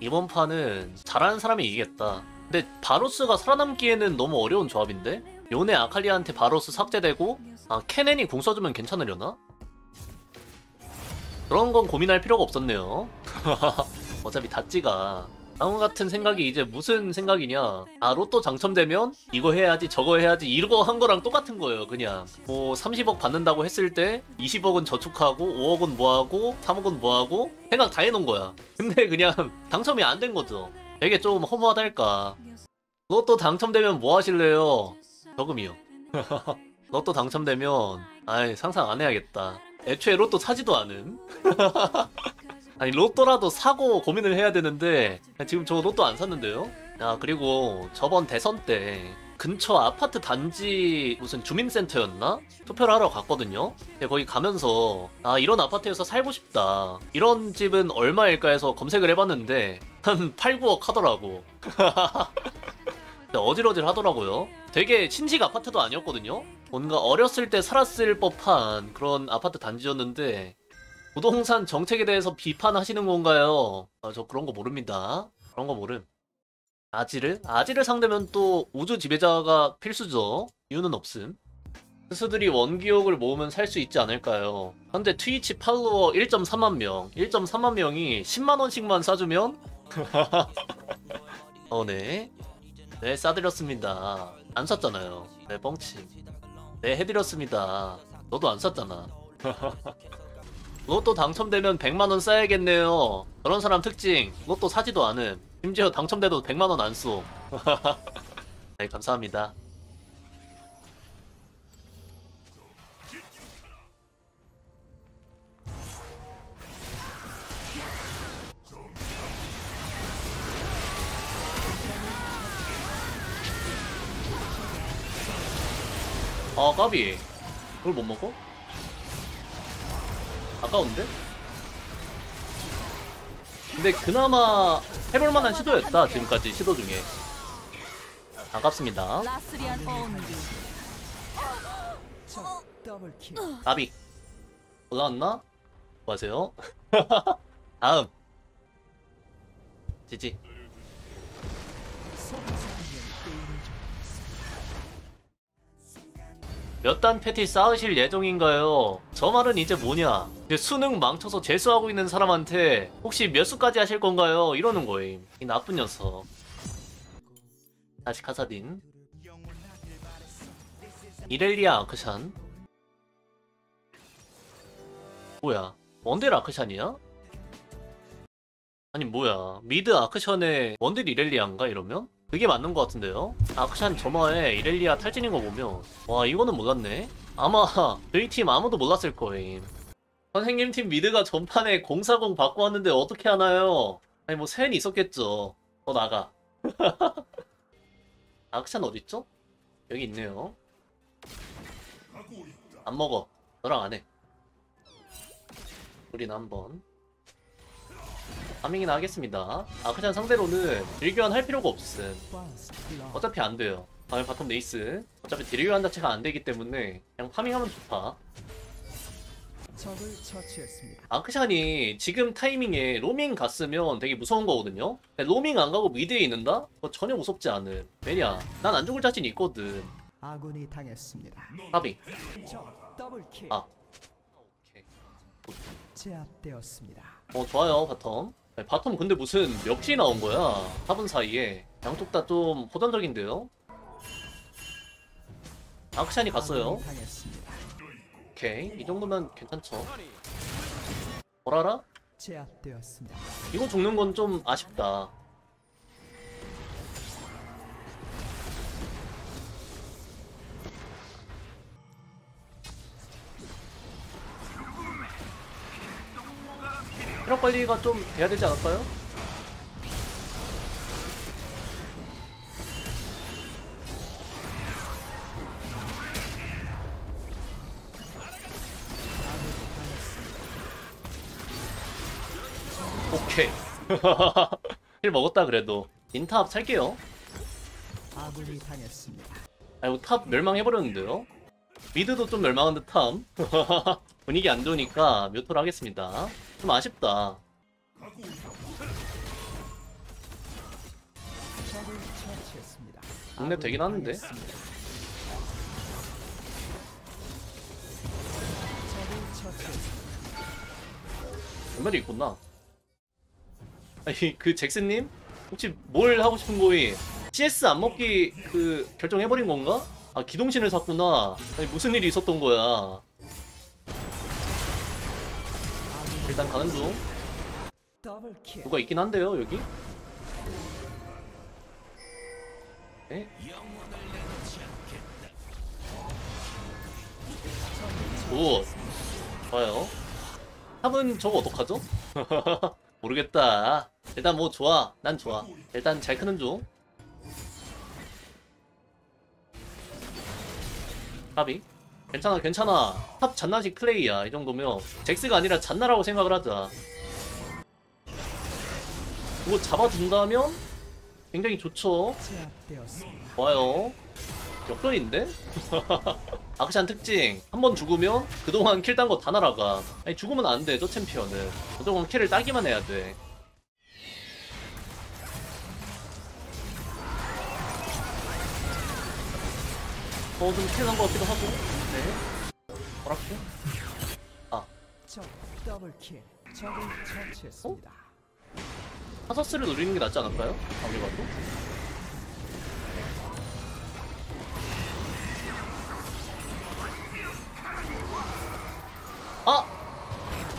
이번 판은 잘하는 사람이 이기겠다. 근데 바로스가 살아남기에는 너무 어려운 조합인데? 요네 아칼리한테 바로스 삭제되고 아 케넨이 궁 써주면 괜찮으려나? 그런 건 고민할 필요가 없었네요. 어차피 다찌가 다음 같은 생각이 이제 무슨 생각이냐? 아 로또 당첨되면 이거 해야지 저거 해야지 이거 한 거랑 똑같은 거예요. 그냥 뭐 30억 받는다고 했을 때 20억은 저축하고 5억은 뭐하고 3억은 뭐하고 생각 다 해놓은 거야. 근데 그냥 당첨이 안 된 거죠. 되게 좀 허무하달까. 로또 당첨되면 뭐 하실래요? 저금이요. 로또 당첨되면 아이 상상 안 해야겠다. 애초에 로또 사지도 않은. 아니 로또라도 사고 고민을 해야 되는데 지금 저 로또 안 샀는데요. 아 그리고 저번 대선 때 근처 아파트 단지 무슨 주민센터였나 투표를 하러 갔거든요. 근데 거기 가면서 아 이런 아파트에서 살고 싶다. 이런 집은 얼마일까 해서 검색을 해봤는데 한 8, 9억 하더라고. 어질어질 하더라고요. 되게 신식 아파트도 아니었거든요. 뭔가 어렸을 때 살았을 법한 그런 아파트 단지였는데 부동산 정책에 대해서 비판하시는 건가요? 아, 저 그런 거 모릅니다. 그런 거 모름. 아지를? 아지를 상대면 또 우주 지배자가 필수죠. 이유는 없음. 스스들이 원기옥을 모으면 살 수 있지 않을까요? 현재 트위치 팔로워 1.3만 명, 1.3만 명이 10만 원씩만 싸주면 어, 네. 네, 싸드렸습니다. 안 샀잖아요. 네, 뻥치. 네, 해드렸습니다. 너도 안 샀잖아. 로또 당첨되면 100만원 싸야겠네요. 그런 사람 특징, 로또 사지도 않음. 심지어 당첨돼도 100만원 안 쏘. 네, 감사합니다. 아, 까비. 그걸 못 먹어? 아까운데? 근데 그나마 해볼 만한 시도였다 지금까지 시도 중에 아깝습니다 나비 올라왔나? 뭐하세요? 다음 지지 몇 단 패티 쌓으실 예정인가요? 저 말은 이제 뭐냐? 이제 수능 망쳐서 재수하고 있는 사람한테 혹시 몇 수까지 하실 건가요? 이러는 거임. 이 나쁜 녀석. 다시 카사딘. 이렐리아 아크샨. 뭐야? 원딜 아크샨이야? 아니 뭐야? 미드 아크샨에 원딜 이렐리아인가 이러면? 그게 맞는 것 같은데요? 아크샨 점화에 이렐리아 탈진인 거 보면 와 이거는 몰랐네. 아마 저희 팀 아무도 몰랐을 거임. 선생님 팀 mid가 전판에 040 받고 왔는데 어떻게 하나요? 아니 뭐 사연이 있었겠죠. 너 나가. 아크샨 어딨죠? 여기 있네요. 안 먹어. 너랑 안해. 우리는 한번 farming이나 하겠습니다. 아크샨 상대로는 deal교환 할 필요가 없음. 어차피 안 돼요. 다음에 bottom nice. 어차피 deal교환 자체가 안 되기 때문에 그냥 farming하면 좋다. 아크샨이 지금 타이밍에 로밍 갔으면 되게 무서운 거거든요? 로밍 안 가고 mid에 있는다? 그거 전혀 무섭지 않음. 왜냐? 난 안 죽을 자신 있거든. 아군이 당했습니다. double kill 아. 오케이. 제압되었습니다. 어, 좋아요, bottom. 네, 바텀 근데 무슨 멱지 나온 거야? 4분 사이에. 양쪽 다 좀 호전적인데요? 아크샨이 갔어요. 오케이. 이 정도면 괜찮죠. 뭐라라? 이거 죽는 건 좀 아쉽다. 트럭 관리가 좀 돼야 되지 않을까요? 오케이. 힐 먹었다 그래도. 인탑 살게요. 아군이 당했습니다. 아이고 탑 멸망해버렸는데요? 미드도 좀 멸망한 듯함 분위기 안 좋으니까 묘토를 하겠습니다 좀 아쉽다. 국내 되긴 하는데. 정말이 있구나. 아니 그 잭슨님 혹시 뭘 하고 싶은 거이? CS 안 먹기 그 결정해버린 건가? 아 기동신을 샀구나. 아니 무슨 일이 있었던 거야? 일단 가는 중. 누가 있긴 한데요 여기? 네? 오 좋아요 탑은 저거 어떡하죠? 모르겠다 일단 뭐 좋아 난 좋아 일단 잘 크는 중 top이 괜찮아 괜찮아 top 잔나식 플레이야 이 정도면 잭스가 아니라 잔나라고 생각을 하자 그거 잡아준다면 굉장히 좋죠. 좋아요. 역전인데? 아크샨 특징. 한 번 죽으면 그동안 kill 딴 거 다 날아가. 아니, 죽으면 안 돼, 저 챔피언은. 그동안 kill을 따기만 해야 돼. 어, 좀 큰일난 것 같기도 하고. 네. 허락해? 적 double kill. 적을 처치했습니다. 나서스를 노리는 게 낫지 않을까요? 아무리 봐도. 아!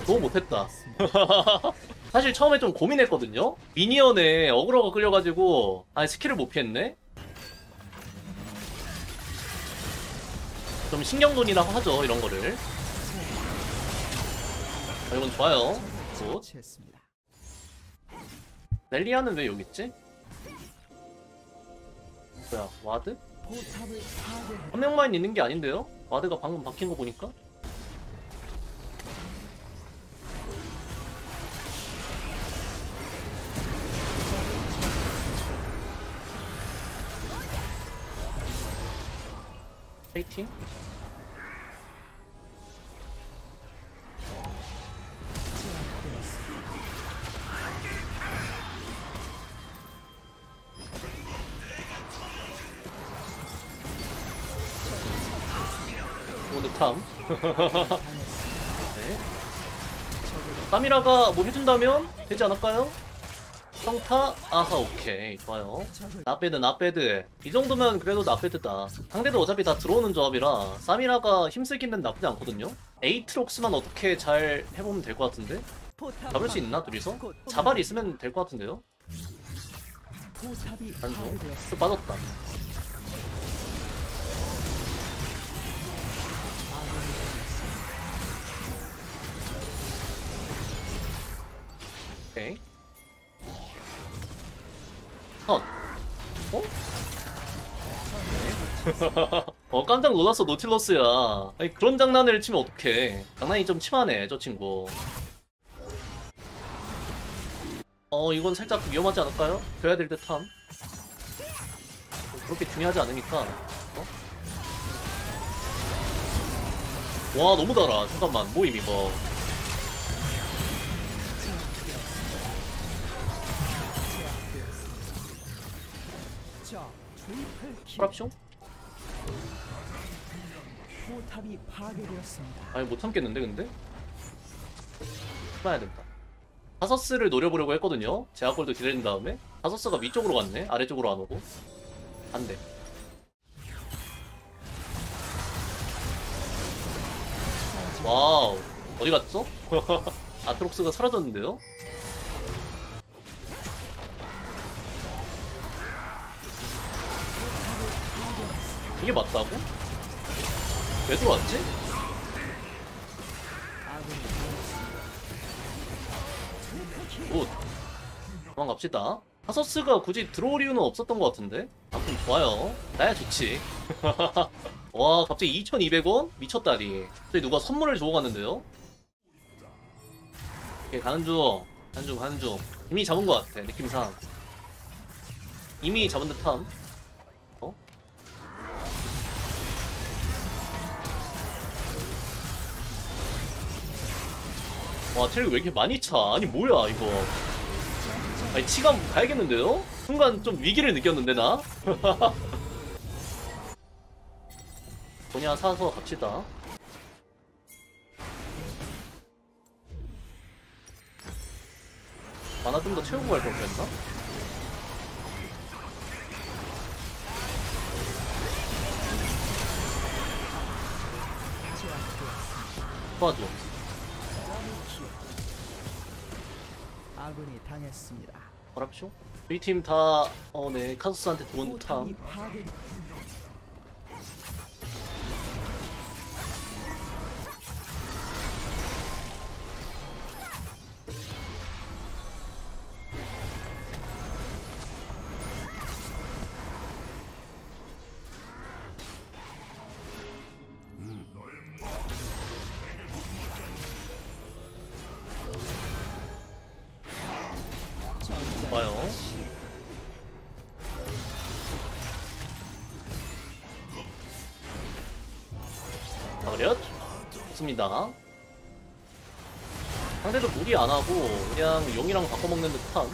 너무 못했다. 사실 처음에 좀 고민했거든요? minion에 aggro가 끌려가지고, 아, skill을 못 피했네? 좀 신경전이라고 하죠, 이런 거를. 아, 이건 좋아요. Good. 이렐리아는 왜 여기 있지? 뭐야 ward? 한 명만 있는 게 아닌데요? ward가 방금 바뀐 거 보니까? 오늘 탐. 네. 뭐 해준다면 되지 않을까요? 성타? 아하 오케이 좋아요 나배드 나배드 이 정도면 그래도 나배드다 상대도 어차피 다 들어오는 조합이라 사미라가 힘쓰기는 나쁘지 않거든요 에이트록스만 어떻게 잘 해보면 될 것 같은데 잡을 수. 있나 둘이서? 곧 자발이 있으면 될 것 같은데요? 또 빠졌다 오케이 컷 어? 어 깜짝 놀랐어 노틸러스야. 아니 그런 장난을 치면 어떡해. 장난이 좀 심하네 저 친구. 어 이건 살짝 위험하지 않을까요? 줘야 될 듯함. 그렇게 중요하지 않으니까. 어? 와 너무 달아. 잠깐만 모임 이거 프랍쇼? 포탑이 파괴되었습니다. 아니 못 참겠는데 근데? 해봐야 된다 하서스를 노려보려고 했거든요 제약골도 기다린 다음에 하서스가 위쪽으로 갔네 아래쪽으로 안 오고 안 돼 와우 어디 갔죠? 아트록스가 사라졌는데요? 이게 맞다고? 왜 들어왔지? Good. 도망갑시다. 나서스가 굳이 들어올 이유는 없었던 것 같은데? 아무튼 좋아요. 나야 좋지. 와, 갑자기 2,200원? 미쳤다리. 갑자기 누가 선물을 주고 갔는데요? 오케이, 가는 중. 가는 중, 가는 중. 이미 잡은 것 같아, 느낌상. 이미 잡은 듯함. 와, 체력이 왜 이렇게 많이 차? 아니, 뭐야, 이거. 아니, 치감 가야겠는데요? 순간 좀 위기를 느꼈는데, 나? 뭐냐 사서 갑시다. 만화 좀 더 채우고 갈 걸 그랬나? 도와줘. 아군이 당했습니다. 뭐랍쇼? 저희 팀 다, 어, 네, 카소스한테 좋은 포탑이 탐. 와요. 가버렸. 좋습니다. 상대도 무리 안 하고 그냥 용이랑 바꿔먹는 듯한.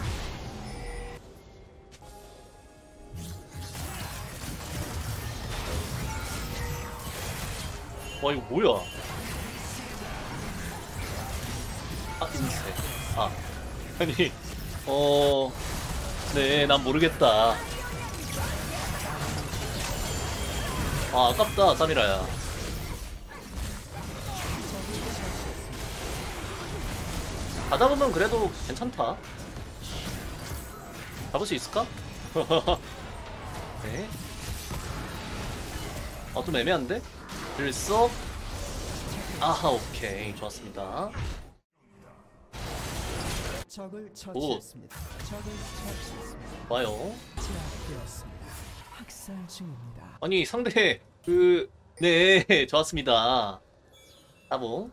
와 이거 뭐야? 아 인쇄. 아 아니 어. 네, 난 모르겠다. 아, 아깝다, 사미라야. 가다 보면 그래도 괜찮다. 잡을 수 있을까? 네. 어, 좀 애매한데? 들썩. 아하, 오케이. 좋았습니다. 적을 처치했습니다. 적을 처치했습니다. 와요. 제압되었습니다. 학살 중입니다. 아니 상대 그네 좋았습니다 따봉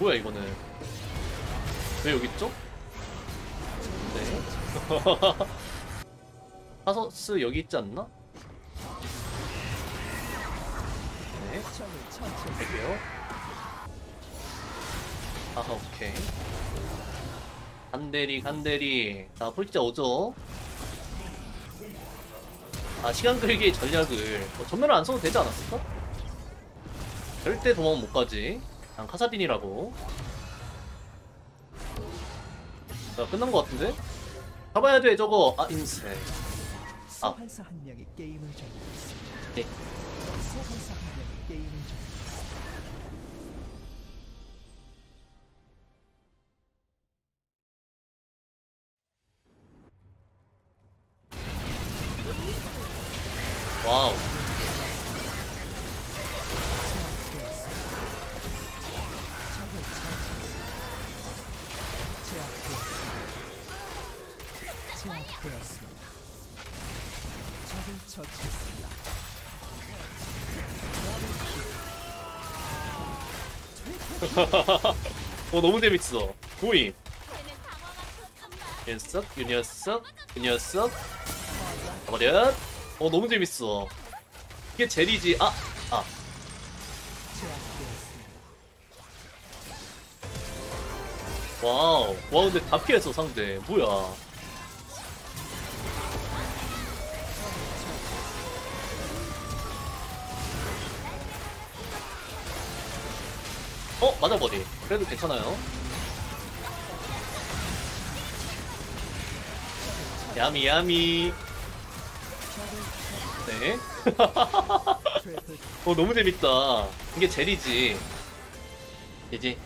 뭐야 이거는 왜 여기 있죠? 네 하서스 여기 있지 않나? 네. 갈게요 아하 오케이. 간대리 간대리. 자 폴기자 오죠 아 시간 끌기의 전략을. 뭐 전면을 안 써도 되지 않았을까? 절대 도망 못 가지. 난 카사딘이라고. 자 끝난 것 같은데? 잡아야 돼 저거. 아 인쇄 종료했습니다. 네. 제압되었습니다. 적을 처치했습니다. 어 너무 재밌어 보임 이 녀석 이 녀석 이 녀석 가버려 어 너무 재밌어 이게 젤이지 아! 아. 와우 와 근데 다 피했어 상대 뭐야 맞아버리 그래도 괜찮아요. 야미 야미. 네. 어 너무 재밌다. 이게 젤이지. 이지